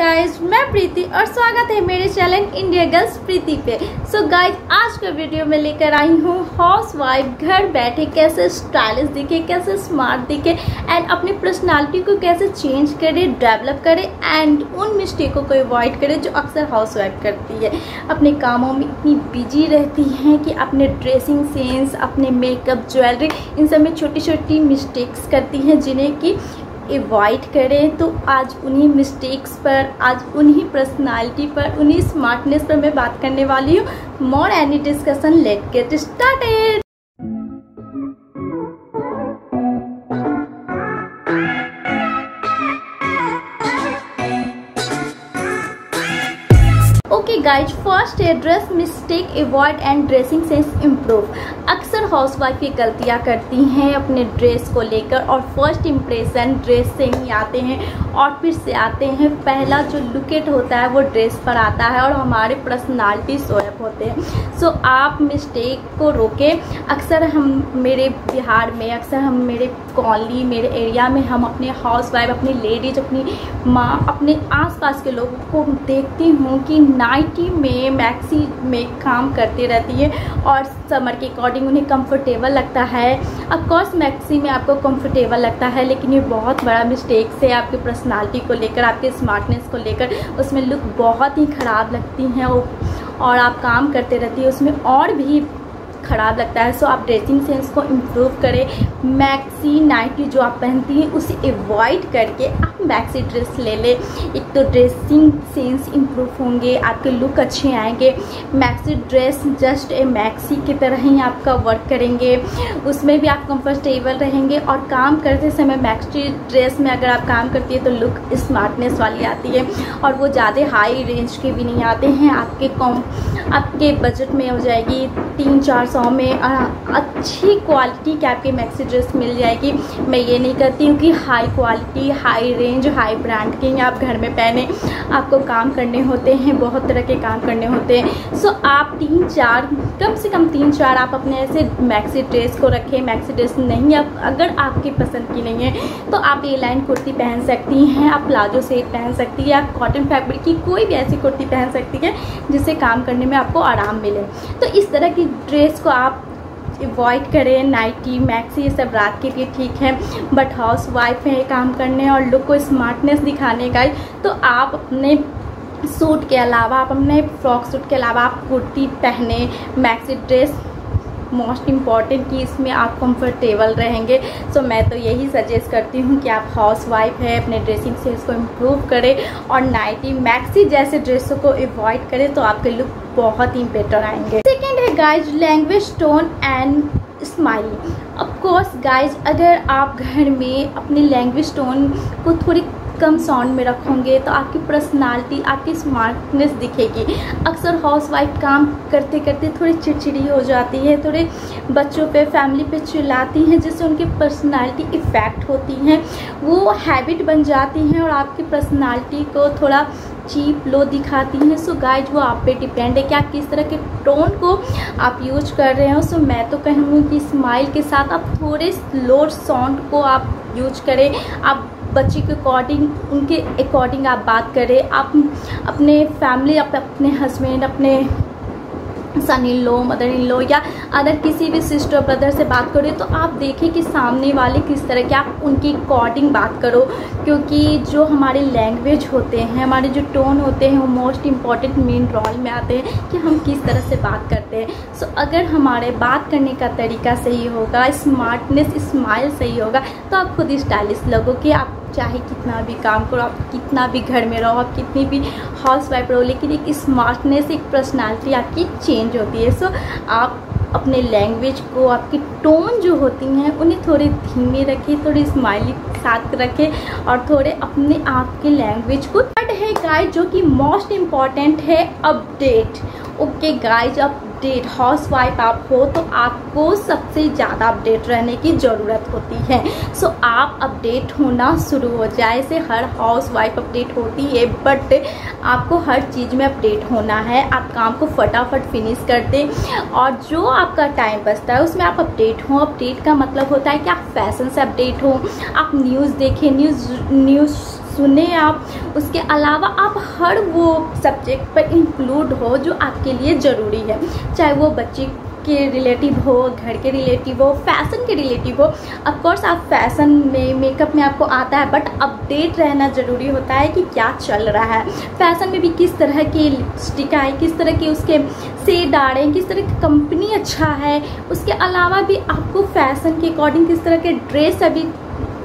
Guys मैं प्रीति और स्वागत है मेरे चैनल इंडिया गर्ल्स प्रीति पे। सो so गाइज़ आज का वीडियो में लेकर आई हूँ हाउस वाइफ घर बैठे कैसे स्टाइलिश दिखे, कैसे स्मार्ट दिखे एंड अपनी पर्सनालिटी को कैसे चेंज करे डेवलप करे एंड उन मिस्टेकों को अवॉइड करे जो अक्सर हाउस वाइफ करती है। अपने कामों में इतनी बिज़ी रहती हैं कि अपने ड्रेसिंग सेंस अपने मेकअप ज्वेलरी इन सब में छोटी छोटी मिस्टेक्स करती हैं जिन्हें कि अवॉइड करें तो आज उन्हीं मिस्टेक्स पर, आज उन्हीं पर्सनालिटी पर, उन्हीं स्मार्टनेस पर मैं बात करने वाली हूँ। More any discussion let get started guys first है dress mistake avoid and dressing sense improve अक्सर हाउस वाइफ ये गलतियाँ करती हैं, अपने ड्रेस को लेकर, और फ़र्स्ट इम्प्रेशन ड्रेस से ही आते हैं आउटफिट से आते हैं। पहला जो लुकेट होता है वो ड्रेस पर आता है और हमारे पर्सनालिटी सोएप होते हैं। सो so, आप मिस्टेक को रोकें। अक्सर हम मेरे बिहार में अक्सर हम मेरे कॉलोनी मेरे एरिया में हम अपने हाउस वाइफ अपनी लेडीज़ अपनी माँ अपने आसपास के लोगों को देखती हूँ कि नाइटी में मैक्सी में काम करती रहती है और समर के अकॉर्डिंग उन्हें कंफर्टेबल लगता है। अफकोर्स मैक्सी में आपको कंफर्टेबल लगता है लेकिन ये बहुत बड़ा मिस्टेक है आपकी पर्सनालिटी को लेकर, आपके स्मार्टनेस को लेकर, उसमें लुक बहुत ही ख़राब लगती हैं और आप काम करते रहती है, उसमें और भी ख़राब लगता है। सो आप ड्रेसिंग सेंस को इम्प्रूव करें। मैक्सी नाइटी जो आप पहनती हैं, उसे एवॉइड करके आप मैक्सी ड्रेस ले लें। एक तो ड्रेसिंग सेंस इम्प्रूव होंगे, आपके लुक अच्छे आएँगे। Maxi dress just a maxi की तरह ही आपका वर्क करेंगे। उसमें भी आप कंफर्टेबल रहेंगे और काम करते समय मैक्सी ड्रेस में अगर आप काम करती है तो लुक स्मार्टनेस वाली आती है। और वो ज़्यादा हाई रेंज के भी नहीं आते हैं। आपके कॉम आपके बजट में हो जाएगी तीन चार सौ में अच्छी क्वालिटी की आपकी मैक्सी ड्रेस मिल जाएगी। मैं ये नहीं कहती हूँ कि high quality high range high brand की आप घर में पहने। आपको काम करने होते हैं, बहुत तरह के काम करने होते हैं। सो आप तीन चार, कम से कम तीन चार आप अपने ऐसे मैक्सी ड्रेस को रखें। मैक्सी ड्रेस नहीं आप अगर आपकी पसंद की नहीं है तो आप ए लाइन कुर्ती पहन सकती हैं, आप प्लाजो सेट पहन सकती हैं, आप कॉटन फैब्रिक की कोई भी ऐसी कुर्ती पहन सकती है, जिससे काम करने में आपको आराम मिले। तो इस तरह की ड्रेस को आप अवॉइड करें नाइटी मैक्सी ये सब रात के लिए ठीक है। बट हाउस वाइफ है, काम करने और लुक को स्मार्टनेस दिखाने का तो आप अपने सूट के अलावा, आप अपने फ्रॉक सूट के अलावा आप कुर्ती पहने मैक्सी ड्रेस मोस्ट इंपॉर्टेंट कि इसमें आप कंफर्टेबल रहेंगे। सो so, मैं तो यही सजेस्ट करती हूँ कि आप हाउस वाइफ है अपने ड्रेसिंग सेंस को इम्प्रूव करें और नाइटी मैक्सी जैसे ड्रेसों को अवॉइड करें तो आपके लुक बहुत ही बेटर आएँगे। सेकेंड है guys language tone and smiling of course guys अगर आप घर में अपनी लैंग्वेज टोन को थोड़ी कम साउंड में रखोगे तो आपकी पर्सनालिटी आपकी स्मार्टनेस दिखेगी। अक्सर हाउस वाइफ काम करते करते थोड़ी चिड़चिड़ी हो जाती है, थोड़े बच्चों पे फैमिली पे चिल्लाती हैं, जिससे उनकी पर्सनालिटी इफ़ेक्ट होती हैं। वो हैबिट बन जाती हैं और आपकी पर्सनालिटी को थोड़ा चीप लो दिखाती हैं। सो गाइज़ वो आप पे डिपेंड है कि आप किस तरह के टोन को आप यूज़ कर रहे हो। सो मैं तो कहूँगी स्माइल के साथ आप थोड़े स्लो साउंड को आप यूज़ करें। आप बच्चे के अकॉर्डिंग उनके अकॉर्डिंग आप बात करें आप अपने फैमिली आप अपने हस्बैंड अपने सन इन लो मदर इन लो या अदर किसी भी सिस्टर ब्रदर से बात करें तो आप देखें कि सामने वाले किस तरह के आप उनकी अकॉर्डिंग बात करो। क्योंकि जो हमारे लैंग्वेज होते हैं हमारे जो टोन होते हैं वो मोस्ट इंपॉर्टेंट मेन रोल में आते हैं कि हम किस तरह से बात करते हैं। सो so, अगर हमारे बात करने का तरीका सही होगा स्मार्टनेस स्माइल सही होगा तो आप खुद स्टाइलिश लगोगे आप चाहे कितना भी काम करो, आप कितना भी घर में रहो, आप कितनी भी हाउस वाइफ रहो, लेकिन एक स्मार्टनेस एक पर्सनालिटी आपकी चेंज होती है। सो आप अपने लैंग्वेज को, आपकी टोन जो होती हैं, उन्हें थोड़े धीमे रखें, थोड़ी स्माइली साथ रखें और थोड़े अपने आप के लैंग्वेज को। थर्ड है गाइड जो कि मोस्ट इंपॉर्टेंट है अपडेट ओके गाइज़ अब अपडेट हाउस वाइफ आप हो तो आपको सबसे ज़्यादा अपडेट रहने की ज़रूरत होती है। सो so, आप अपडेट होना शुरू हो जाए से हर हाउस वाइफ अपडेट होती है बट आपको हर चीज़ में अपडेट होना है। आप काम को फटाफट फिनिश कर दें और जो आपका टाइम बचता है उसमें आप अपडेट हों। अपडेट का मतलब होता है कि आप फ़ैशन से अपडेट हों आप न्यूज़ देखें न्यूज़ न्यूज़ सुने आप, उसके अलावा आप हर वो सब्जेक्ट पर इंक्लूड हो जो आपके लिए ज़रूरी है। चाहे वो बच्चे के रिलेटिव हो, घर के रिलेटिव हो फ़ैशन के रिलेटिव हो ऑफकोर्स आप फ़ैशन में मेकअप में आपको आता है बट अपडेट रहना ज़रूरी होता है कि क्या चल रहा है। फ़ैशन में भी किस तरह की लिपस्टिक आए, किस तरह के उसके सेड आ रहे हैं, किस तरह की कंपनी अच्छा है, उसके अलावा भी आपको फ़ैशन के अकॉर्डिंग किस तरह के ड्रेस अभी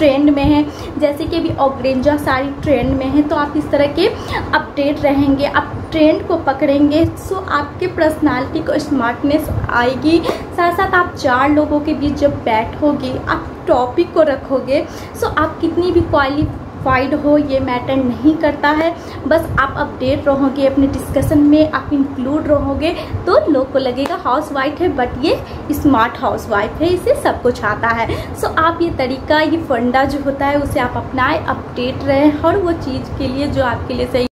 ट्रेंड में है। जैसे कि अभी ऑग्रेंजा साड़ी ट्रेंड में है तो आप इस तरह के अपडेट रहेंगे। आप ट्रेंड को पकड़ेंगे सो आपके पर्सनालिटी को स्मार्टनेस आएगी। साथ साथ आप चार लोगों के बीच जब बैठोगे, आप टॉपिक को रखोगे सो आप कितनी भी क्वालिटी फाइड हो ये मैटर नहीं करता है। बस आप अपडेट रहोगे अपने डिस्कशन में आप इंक्लूड रहोगे तो लोग को लगेगा हाउस वाइफ है बट ये स्मार्ट हाउस वाइफ है इसे सब कुछ आता है। सो so, आप ये तरीका ये फंडा जो होता है उसे आप अपनाएँ अपडेट रहें हर वो चीज़ के लिए जो आपके लिए सही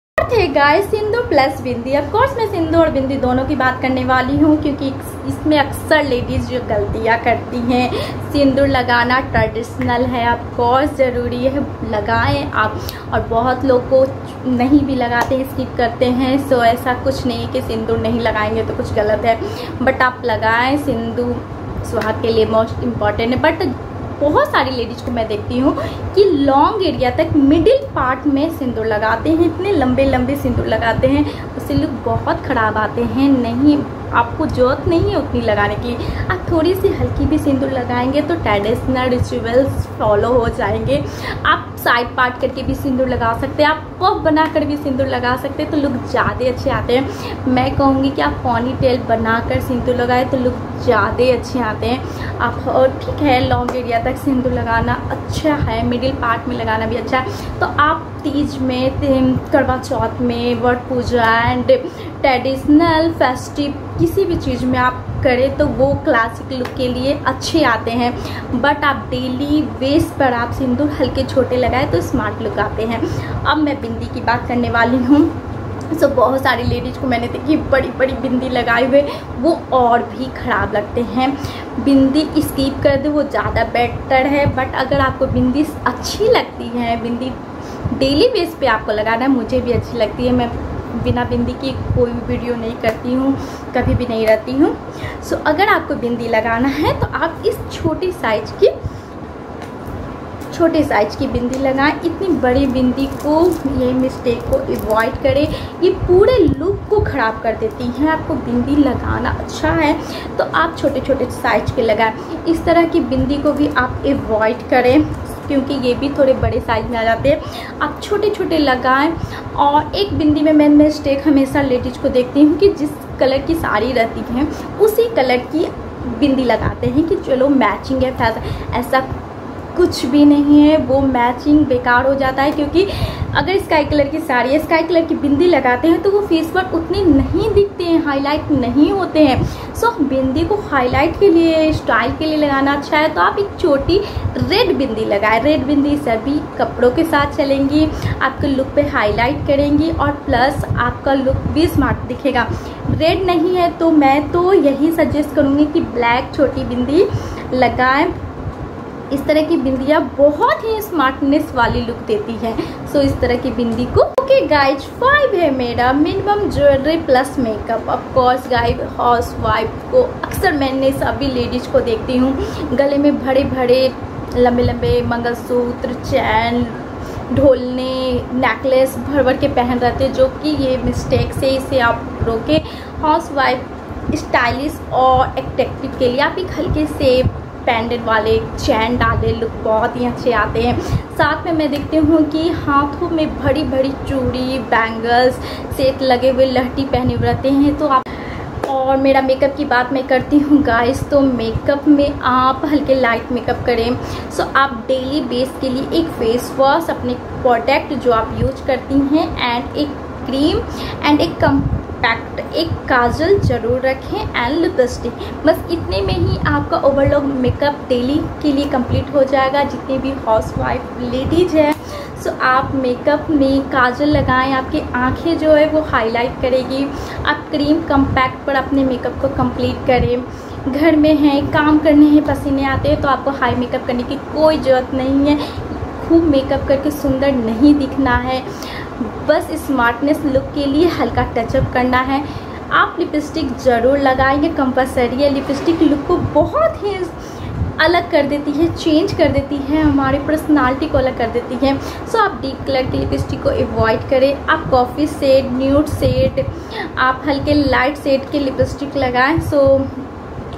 गाइस इन प्लस बिंदी। ऑफकोर्स मैं सिंधु और बिंदी दोनों की बात करने वाली हूँ, क्योंकि इसमें अक्सर लेडीज़ जो गलतियाँ करती हैं, सिंदूर लगाना ट्रेडिशनल है। ऑफकोर्स ज़रूरी है, लगाएँ आप। और बहुत लोग को नहीं भी लगाते हैं स्किप करते हैं। सो ऐसा कुछ नहीं कि सिंदूर नहीं लगाएँगे तो कुछ गलत है। बट आप लगाएँ, सिंदूर सुहाग के लिए मोस्ट इंपॉर्टेंट है। बट बहुत सारी लेडीज़ को मैं देखती हूँ कि लॉन्ग एरिया तक मिडिल पार्ट में सिंदूर लगाते हैं, इतने लंबे लंबे सिंदूर लगाते हैं उससे लुक बहुत ख़राब आते हैं, नहीं। आपको ज़रूरत नहीं है उतनी लगाने की। आप थोड़ी सी हल्की भी सिंदूर लगाएँगे तो ट्रेडिशनल रिचुअल्स फॉलो हो जाएँगे। आप साइड पार्ट करके भी सिंदूर लगा सकते हैं, आप पफ बना कर भी सिंदूर लगा सकते हैं तो लुक ज़्यादा अच्छे आते हैं। मैं कहूँगी कि आप पॉनी टेल बनाकर सिंदूर लगाए तो लुक ज़्यादा अच्छे आते हैं। आप और ठीक है लॉन्ग एरिया तक सिंदूर लगाना अच्छा है मिडिल पार्ट में लगाना भी अच्छा है। तो आप तीज में करवा चौथ में Vat Puja and traditional festive किसी भी चीज़ में आप करें तो वो क्लासिक लुक के लिए अच्छे आते हैं। बट आप डेली बेस पर आप सिंदूर हल्के छोटे लगाए तो स्मार्ट लुक आते हैं। अब मैं बिंदी की बात करने वाली हूँ। सो so, बहुत सारी लेडीज़ को मैंने देखी बड़ी बड़ी बिंदी लगाए हुए वो और भी ख़राब लगते हैं। बिंदी स्कीप कर दे वो ज़्यादा बेटर है। बट अगर आपको बिंदी अच्छी लगती है बिंदी डेली बेस पे आपको लगाना है। मुझे भी अच्छी लगती है। मैं बिना बिंदी की कोई भी वीडियो नहीं करती हूँ, कभी भी नहीं रहती हूँ। सो अगर आपको बिंदी लगाना है तो आप इस छोटी साइज़ की, छोटे साइज़ की बिंदी लगाएँ। इतनी बड़ी बिंदी को, ये मिस्टेक को अवॉइड करें। ये पूरे लुक को ख़राब कर देती हैं। आपको बिंदी लगाना अच्छा है तो आप छोटे छोटे साइज़ के लगाएँ। इस तरह की बिंदी को भी आप अवॉइड करें। क्योंकि ये भी थोड़े बड़े साइज़ में आ जाते हैं। आप छोटे छोटे लगाएँ और एक बिंदी में मैं मिस्टेक हमेशा लेडीज़ को देखती हूँ कि जिस कलर की साड़ी रहती है, उसी कलर की बिंदी लगाते हैं कि चलो मैचिंग है ऐसा कुछ भी नहीं है वो मैचिंग बेकार हो जाता है क्योंकि अगर स्काई कलर की साड़ी स्काई कलर की बिंदी लगाते हैं तो वो फेस पर उतने नहीं दिखते हैं हाईलाइट नहीं होते हैं। सो so, बिंदी को हाईलाइट के लिए स्टाइल के लिए लगाना अच्छा है तो आप एक छोटी रेड बिंदी लगाएँ। रेड बिंदी सभी कपड़ों के साथ चलेंगी आपके लुक पे हाईलाइट करेंगी और प्लस आपका लुक भी स्मार्ट दिखेगा। रेड नहीं है तो मैं तो यही सजेस्ट करूँगी कि ब्लैक छोटी बिंदी लगाएँ। इस तरह की बिंदियाँ बहुत ही स्मार्टनेस वाली लुक देती है। सो इस तरह की बिंदी को ओके गाइज़ फाइव है मेरा। Minimum jewellery plus makeup of course guide house wife को अक्सर मैंने सभी लेडीज़ को देखती हूँ। गले में भरे भरे लंबे लंबे मंगलसूत्र चैन ढोलने नेकलेस भर भर के पहन रहते जो कि ये मिस्टेक से इसे आप रोके। हाउस वाइफ स्टाइलिश और एट्रेक्टिव के लिए आप एक हल्के से पेंडेंट वाले चैन डाले लुक बहुत ही अच्छे आते हैं। साथ में मैं देखती हूँ कि हाथों में बड़ी बड़ी चूड़ी बैंगल्स सेट लगे हुए लहटी पहने रहते हैं। तो आप और मेरा मेकअप की बात मैं करती हूँ गाइस तो मेकअप में आप हल्के लाइट मेकअप करें। सो आप डेली बेस के लिए एक फेस वॉश अपने प्रोडक्ट जो आप यूज़ करती हैं एंड एक क्रीम एंड एक कम कॉम्पैक्ट एक काजल ज़रूर रखें एंड लिपस्टिक बस इतने में ही आपका ओवरलॉक मेकअप डेली के लिए कंप्लीट हो जाएगा। जितने भी हाउस वाइफ लेडीज़ हैं सो आप मेकअप में काजल लगाएँ। आपकी आँखें जो है वो हाईलाइट करेगी। आप क्रीम कम्पैक्ट पर अपने मेकअप को कंप्लीट करें। घर में हैं, काम करने हैं, पसीने आते हैं तो आपको हाई मेकअप करने की कोई ज़रूरत नहीं है। खूब मेकअप करके सुंदर नहीं दिखना है। बस स्मार्टनेस लुक के लिए हल्का टचअप करना है। आप लिपस्टिक ज़रूर लगाएँगे कंपलसरी है। लिपस्टिक लुक को बहुत ही अलग कर देती है चेंज कर देती है। हमारी पर्सनालिटी को अलग कर देती है। सो आप डीप कलर की लिपस्टिक को अवॉइड करें। आप कॉफ़ी सेड न्यूड सेड आप हल्के लाइट सेड के लिपस्टिक लगाएँ। सो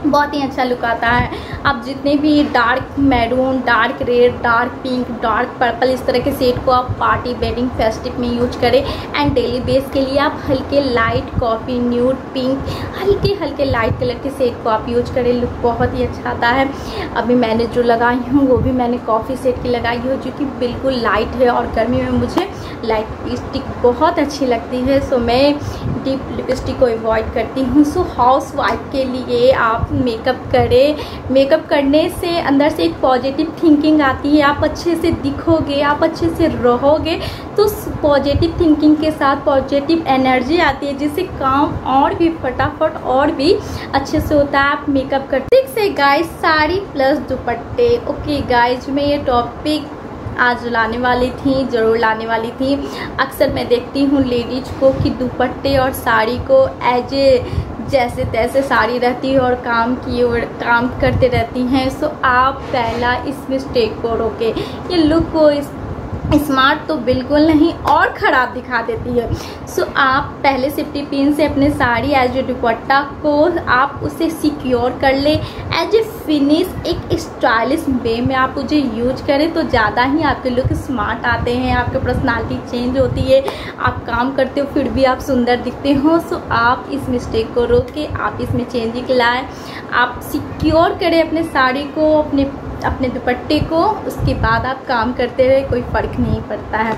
बहुत ही अच्छा लुक आता है। आप जितने भी dark maroon dark red dark pink dark purple इस तरह के सेट को आप पार्टी वेडिंग फेस्टिव में यूज़ करें। एंड डेली बेस के लिए आप हल्के लाइट कॉफ़ी न्यूड पिंक हल्के हल्के लाइट कलर के सेट को आप यूज़ करें। लुक बहुत ही अच्छा आता है। अभी मैंने जो लगाई हूँ, वो भी मैंने कॉफ़ी सेट की लगाई हूँ, जो कि बिल्कुल लाइट है और गर्मी में मुझे लाइट लिपस्टिक बहुत अच्छी लगती है। सो मैं डीप लिपस्टिक को अवॉइड करती हूँ। सो हाउस वाइफ के लिए आप मेकअप करें। मेकअप करने से अंदर से एक पॉजिटिव थिंकिंग आती है। आप अच्छे से दिखोगे, आप अच्छे से रहोगे तो पॉजिटिव थिंकिंग के साथ पॉजिटिव एनर्जी आती है, जिससे काम और भी फटाफट और भी अच्छे से होता है। आप मेकअप करते से गाइस साड़ी प्लस दुपट्टे। ओके गाइस मैं ये टॉपिक आज लाने वाली थी, ज़रूर लाने वाली थी। अक्सर मैं देखती हूँ लेडीज़ को कि दुपट्टे और साड़ी को एज ए जैसे तैसे साड़ी रहती है और काम की और काम करते रहती हैं। सो आप पहला इस मिस्टेक को रोके। ये लुक को इस स्मार्ट तो बिल्कुल नहीं और ख़राब दिखा देती है। सो so, आप पहले सिफ्टी पिन से अपने साड़ी एज ए दुपट्टा को आप उसे सिक्योर कर ले। एज ए फिनिश एक स्टाइलिश वे में आप मुझे यूज़ करें तो ज़्यादा ही आपके लुक स्मार्ट आते हैं, आपके पर्सनालिटी चेंज होती है, आप काम करते हो, फिर भी आप सुंदर दिखते हो सो आप इस मिस्टेक को रोक के आप इसमें चेंजिंग लाएँ। आप सिक्योर करें अपने साड़ी को, अपने अपने दुपट्टे को, उसके बाद आप काम करते हुए कोई फ़र्क नहीं पड़ता है।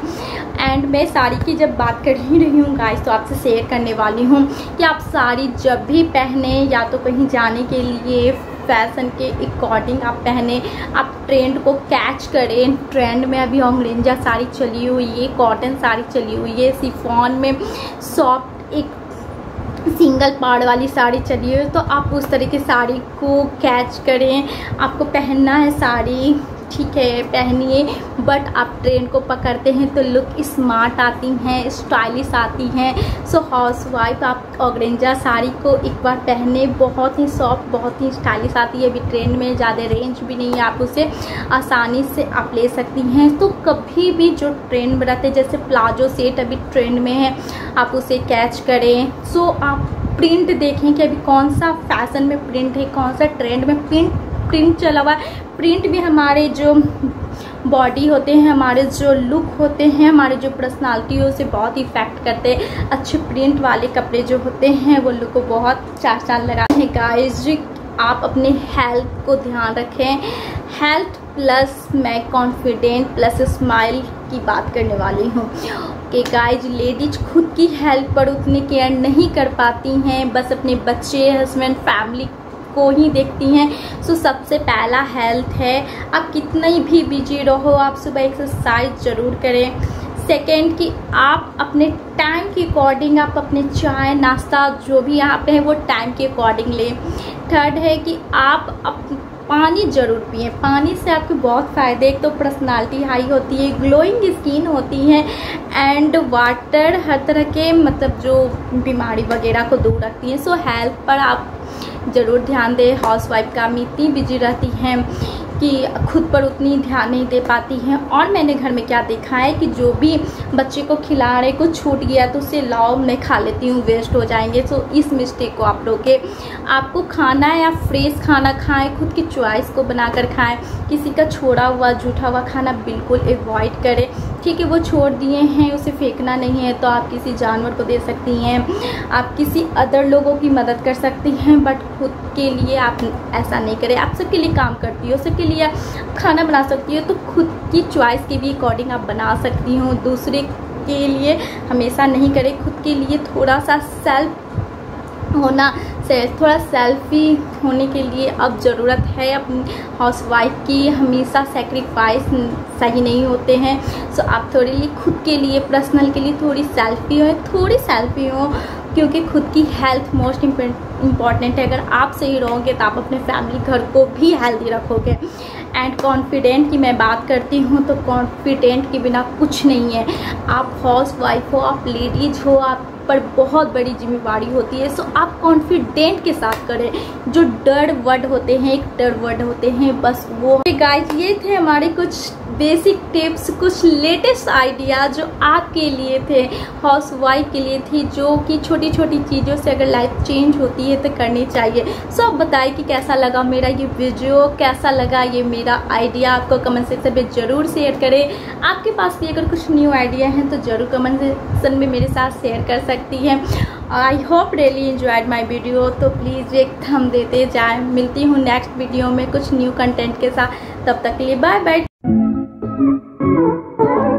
एंड मैं साड़ी की जब बात कर ही रही हूँ गाइस तो आपसे शेयर करने वाली हूँ कि आप साड़ी जब भी पहने या तो कहीं जाने के लिए फ़ैशन के अकॉर्डिंग आप पहने, आप ट्रेंड को कैच करें। ट्रेंड में अभी ऑंगलेंजा साड़ी चली हुई है कॉटन साड़ी चली हुई है सिफॉन में सॉफ्ट एक सिंगल पार्ट वाली साड़ी चली हुई है तो आप उस तरह की साड़ी को कैच करें। आपको पहनना है साड़ी। ठीक है, पहनिए। बट आप ट्रेन को पकड़ते हैं तो लुक स्मार्ट आती हैं स्टाइलिश आती हैं। सो हाउस वाइफ आप ऑगरेंजा साड़ी को एक बार पहने, बहुत ही सॉफ्ट बहुत ही स्टाइलिश आती है। अभी ट्रेंड में ज़्यादा रेंज भी नहीं है, आप उसे आसानी से आप ले सकती हैं। तो कभी भी जो ट्रेंड में रहते जैसे प्लाजो सेट अभी ट्रेंड में है, आप उसे कैच करें। सो आप प्रिंट देखें कि अभी कौन सा फ़ैशन में प्रिंट है, कौन सा ट्रेंड में प्रिंट प्रिंट चला हुआ प्रिंट भी हमारे जो बॉडी होते हैं, हमारे जो लुक होते हैं, हमारे जो पर्सनालिटी है, उसे बहुत इफ़ेक्ट करते हैं। अच्छे प्रिंट वाले कपड़े जो होते हैं, वो लुक को बहुत चार चार लगाते हैं। गाइज़ आप अपने हेल्थ को ध्यान रखें। हेल्थ प्लस मैं कॉन्फिडेंट प्लस स्माइल की बात करने वाली हूँ। कि गाइज़ लेडीज़ खुद की हेल्थ पर उतनी केयर नहीं कर पाती हैं। बस अपने बच्चे हस्बैंड फैमिली को ही देखती हैं। सो सबसे पहला हेल्थ है। आप कितनी भी बिज़ी रहो आप सुबह एक्सरसाइज ज़रूर करें। सेकेंड कि आप अपने टाइम के अकॉर्डिंग आप अपने चाय नाश्ता जो भी यहाँ पे है वो टाइम के अकॉर्डिंग लें। थर्ड है कि आप अप, पानी ज़रूर पिए। पानी से आपके बहुत फ़ायदे एक तो पर्सनालिटी हाई होती है ग्लोइंग स्किन होती है एंड वाटर हर तरह के मतलब जो बीमारी वगैरह को दूर रखती है। सो हेल्थ पर आप ज़रूर ध्यान दें। हाउस वाइफ काम इतनी बिज़ी रहती हैं कि खुद पर उतनी ध्यान नहीं दे पाती हैं। और मैंने घर में क्या देखा है कि जो भी बच्चे को खिला रहे कुछ छूट गया तो उसे लाओ, मैं खा लेती हूँ वेस्ट हो जाएँगे। तो इस मिस्टेक को आप रोके आपको खाना या फ्रेश खाना खाएँ, खुद की चॉइस को बनाकर खाएँ। किसी का छोड़ा हुआ, जूठा हुआ खाना बिल्कुल एवॉइड करें। ठीक है वो छोड़ दिए हैं, उसे फेंकना नहीं है तो आप किसी जानवर को दे सकती हैं, आप किसी अदर लोगों की मदद कर सकती हैं बट खुद के लिए आप ऐसा नहीं करें। आप सबके लिए काम करती हो, सबके लिए खाना बना सकती हो तो खुद की चॉइस के भी अकॉर्डिंग आप बना सकती हो। दूसरे के लिए हमेशा नहीं करें, खुद के लिए थोड़ा सा सेल्फ होना थोड़ा सेल्फी होने के लिए अब ज़रूरत है अपनी हाउस वाइफ की। हमेशा सेक्रीफाइस सही नहीं होते हैं। सो आप थोड़ी लिए खुद के लिए पर्सनल के लिए थोड़ी सेल्फी हो थोड़ी सेल्फी हो, क्योंकि खुद की हेल्थ मोस्ट इंपॉर्टेंट है। अगर आप सही रहोगे तो आप अपने फैमिली घर को भी हेल्दी रखोगे। एंड कॉन्फिडेंट की मैं बात करती हूँ तो कॉन्फिडेंट के बिना कुछ नहीं है। आप हाउस वाइफ हो, आप लेडीज़ हो, आप पर बहुत बड़ी जिम्मेवारी होती है। सो आप कॉन्फिडेंट के साथ करें। जो डर वर्ड होते हैं, एक डर वर्ड होते हैं, बस वो। गाइज़ ये थे हमारे कुछ बेसिक टिप्स कुछ लेटेस्ट आइडिया जो आपके लिए थे हाउस वाइफ के लिए थी, जो कि छोटी छोटी चीज़ों से अगर लाइफ चेंज होती है तो करनी चाहिए। सो आप बताइए कि कैसा लगा मेरा ये वीडियो कैसा लगा ये मेरा आइडिया आपको कमेंट सेक्शन में ज़रूर शेयर करें। आपके पास भी अगर कुछ न्यू आइडिया हैं तो ज़रूर कमेंट सेक्शन में मेरे साथ शेयर कर सकती हैं। I hope really enjoyed my video तो प्लीज़ एक थम देते जाए। मिलती हूँ नेक्स्ट वीडियो में कुछ न्यू कंटेंट के साथ। तब तक के लिए बाय बाय Música